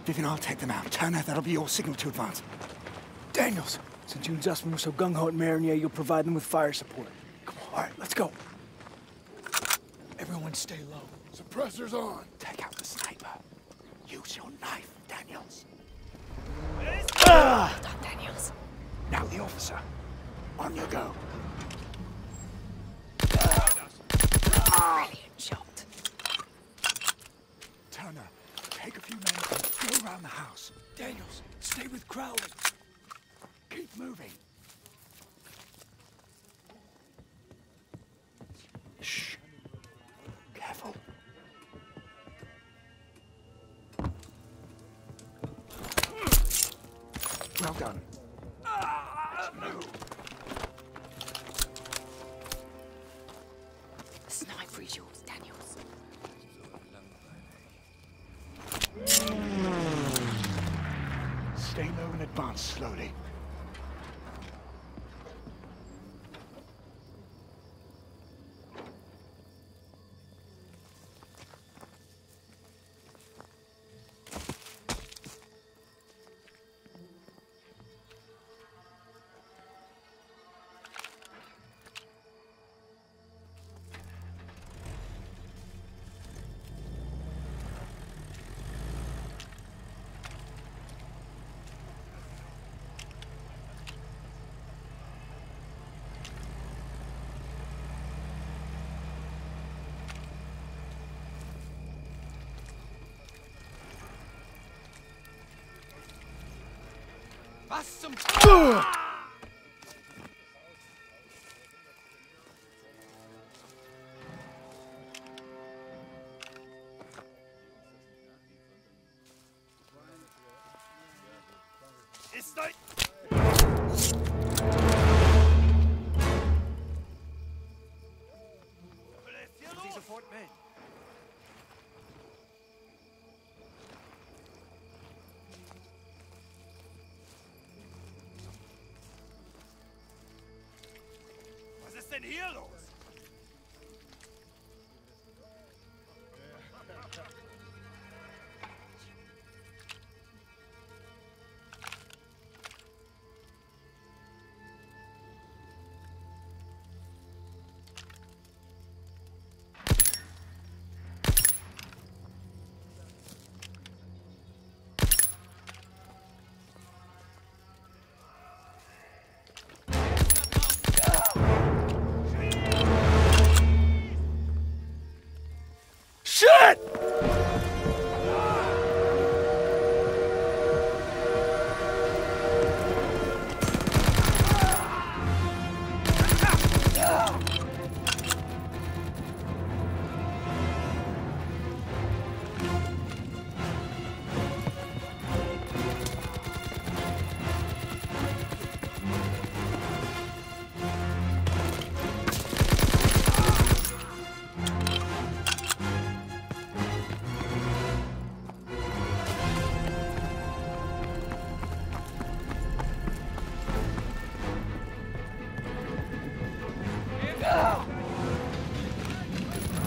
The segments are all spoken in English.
All right, Vivian, I'll take them out. Turner, that'll be your signal to advance. Daniels, since you and Zussman were so gung-ho at Marigny, you'll provide them with fire support. Come on, all right, let's go. Everyone stay low. Suppressors on. Take out the sniper. Use your knife, Daniels. Ah! Stop, Daniels. Now the officer. On you go. Well done. Let's. The sniper is yours, Daniels. Stay low and advance slowly. Was zum... Ist. Was ist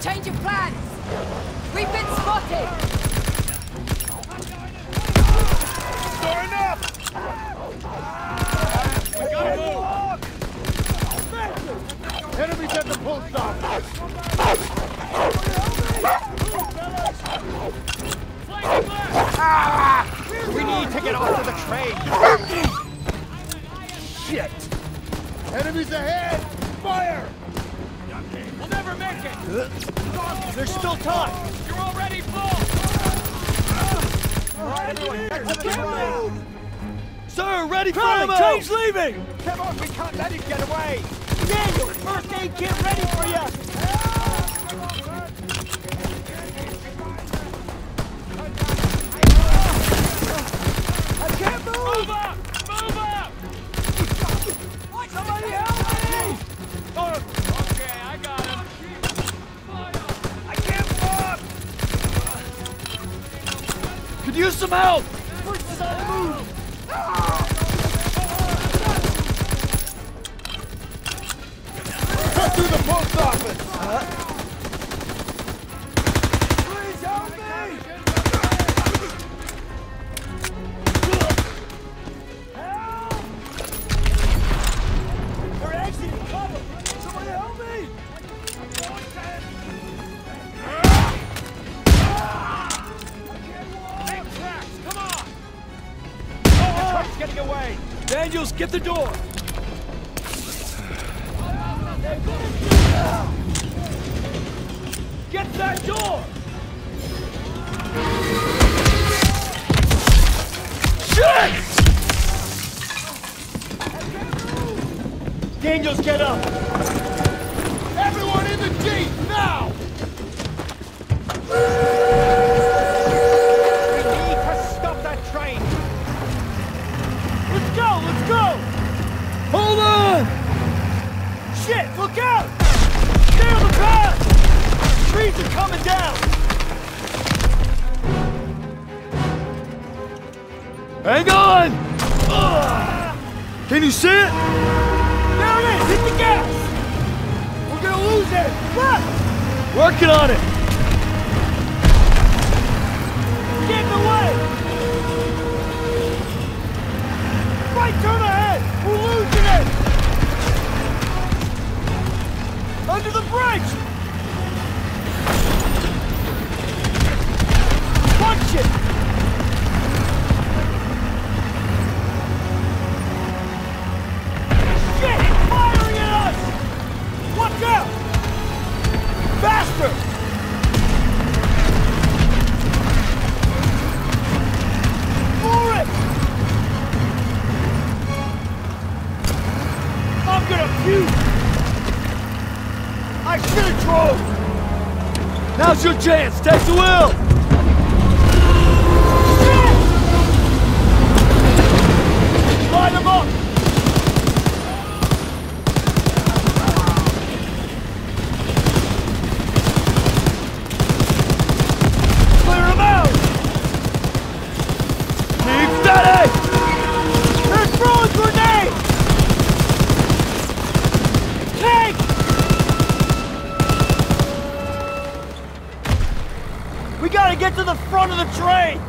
Change of plans! We've been spotted! Storing up! We gotta move! Enemies at the post office! We need to get off of the train! Shit! Enemies ahead! Fire! We'll never make it! There's still time! You're already full! Sir, ready for Crowley, ammo! train's leaving! Come on, we can't let him get away! Daniel, first aid kit ready for you! That door! Shit! Daniels, get up! Everyone in the Jeep, now! We need to stop that train! Let's go, let's go! Hold on! Shit, look out! Stay on the path! Trees are coming down! Hang on! Can you see it? There it is! Hit the gas! We're gonna lose it! Look! Working on it! Chance! Take the wheel! We gotta get to the front of the train!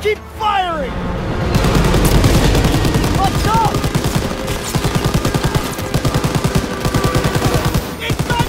Keep firing! Let's go! Inside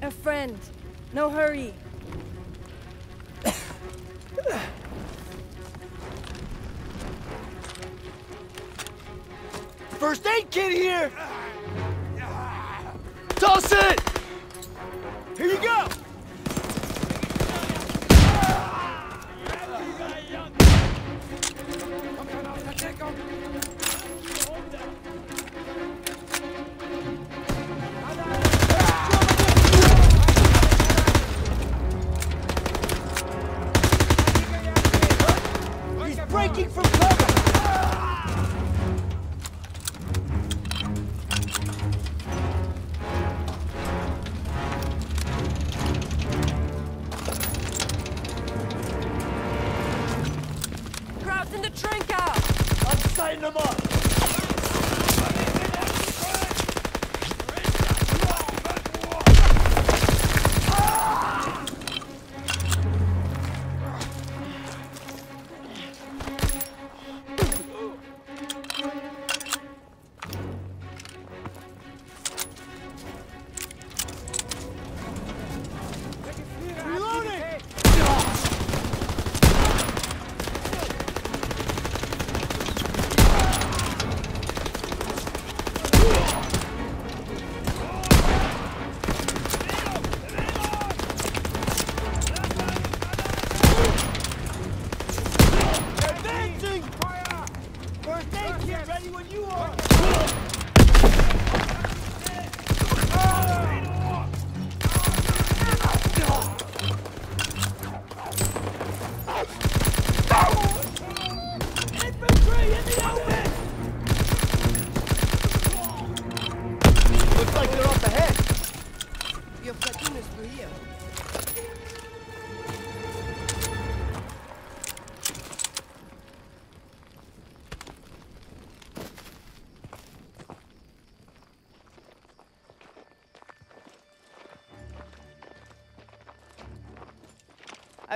A friend. No hurry. First aid kit here! Toss it!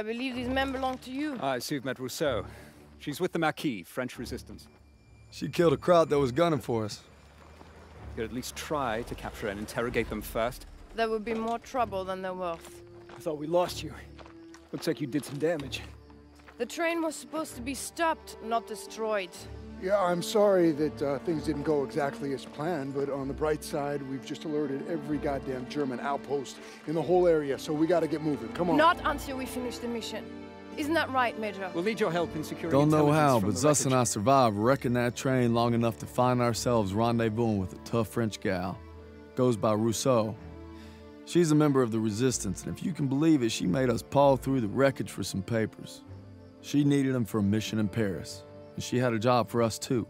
I believe these men belong to you. I see you've met Rousseau. She's with the Maquis, French resistance. She killed a crowd that was gunning for us. You could at least try to capture and interrogate them first. There would be more trouble than they're worth. I thought we lost you. Looks like you did some damage. The train was supposed to be stopped, not destroyed. Yeah, I'm sorry that uh, things didn't go exactly as planned, but on the bright side, we've just alerted every goddamn German outpost in the whole area, so we gotta get moving. Come on. Not until we finish the mission. Isn't that right, Major? We'll need your help in securing Don't know how, but the Zuss and I survived wrecking that train long enough to find ourselves rendezvousing with a tough French gal. Goes by Rousseau. She's a member of the Resistance, and if you can believe it, she made us paw through the wreckage for some papers. She needed them for a mission in Paris, and she had a job for us too.